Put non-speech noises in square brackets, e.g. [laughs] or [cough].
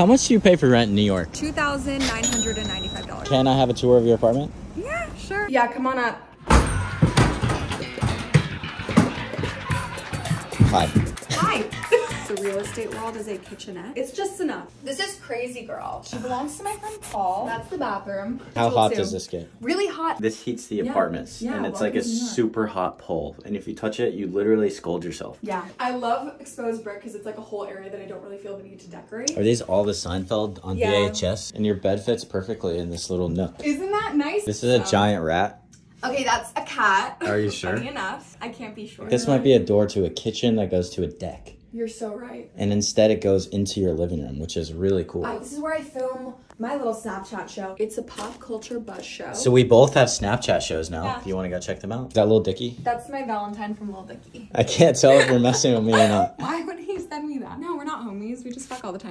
How much do you pay for rent in New York? $2,995. Can I have a tour of your apartment? Yeah, sure. Yeah, come on up. Hi. Hi. The real estate world is a kitchenette. It's just enough. This is Crazy Girl. She belongs to my friend Paul. That's the bathroom. How hot do. does this get? Really hot. This heats the Yeah. apartments, Yeah, and it's like a would you not? super hot pole. And if you touch it, you literally scold yourself. Yeah. I love exposed brick because it's like a whole area that I don't really feel the need to decorate. Are these all the Seinfeld on Yeah. VHS? And your bed fits perfectly in this little nook. Isn't that nice? This is a So- giant rat. Okay, that's a cat. Are you [laughs] sure? Funny enough, I can't be sure. This might be a door to a kitchen that goes to a deck. You're so right. And instead, it goes into your living room, which is really cool. Uh, this is where I film my little Snapchat show. It's a pop culture buzz show. So we both have Snapchat shows now. Yeah. If you want to go check them out. Is that little Dicky? that's my Valentine from Little Dicky. I can't tell if you're messing with me or not. [laughs] Why would he send me that? No, we're not homies. We just fuck all the time.